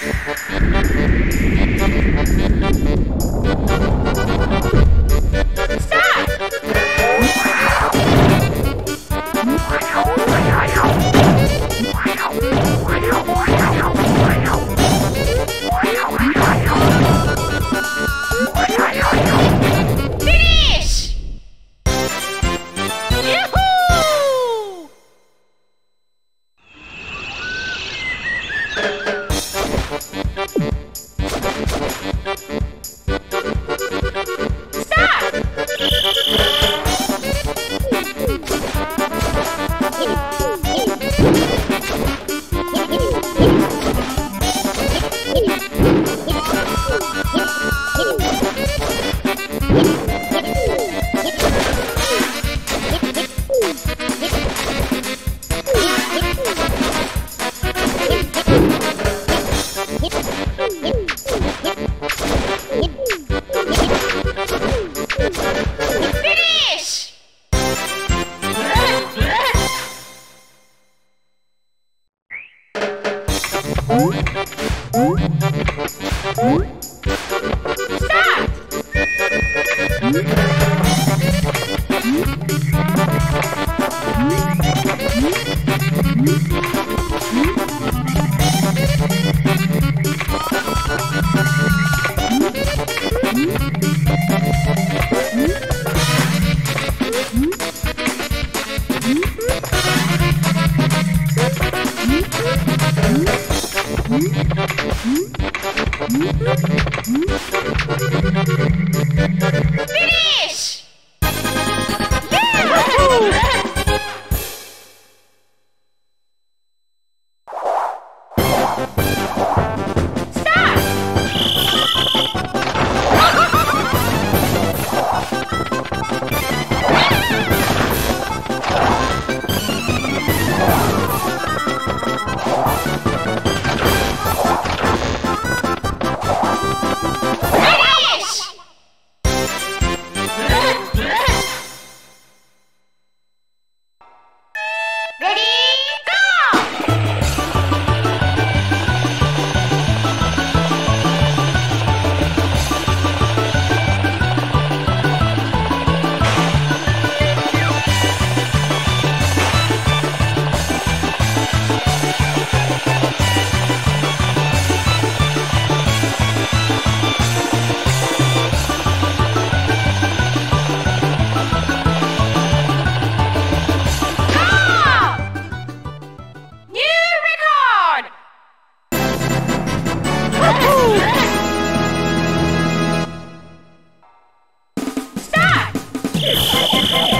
Finish! Yahoo! Stop! Finish! Stop! Finish! Yeah! Stop! Finish! Ready, go! Stop! New record! Start! Finish!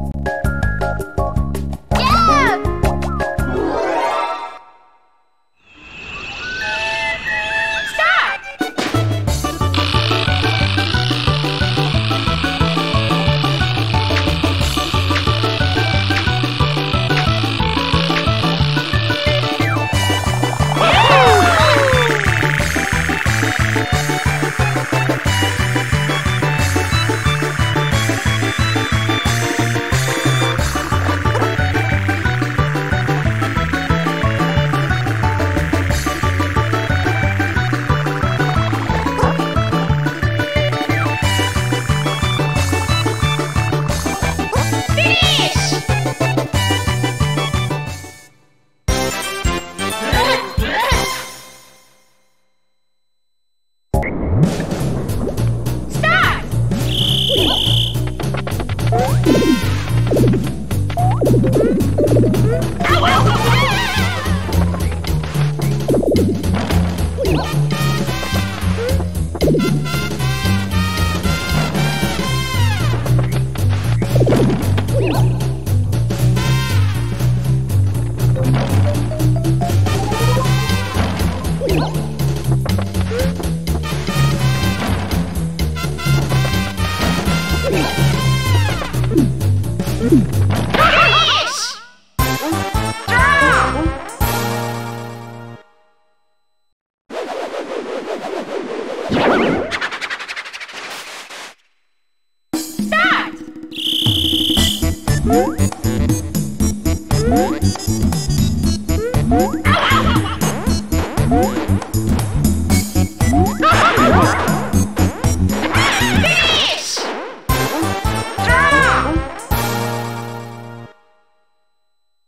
Yeah!